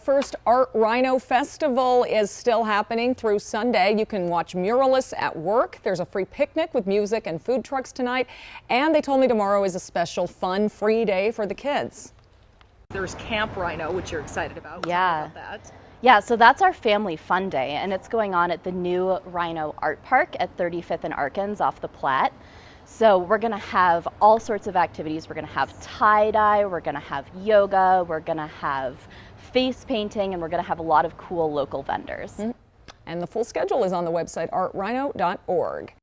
First Art RiNo Festival is still happening through Sunday. You can watch muralists at work. There's a free picnic with music and food trucks tonight. And they told me tomorrow is a special fun free day for the kids. There's Camp RiNo, which you're excited about. Yeah. About that. Yeah, so that's our family fun day, and it's going on at the new RiNo Art Park at 35th and Arkins off the Platte. So we're going to have all sorts of activities. We're going to have tie dye, we're going to have yoga, we're going to have face painting, and we're going to have a lot of cool local vendors. Mm-hmm. And the full schedule is on the website artrino.org.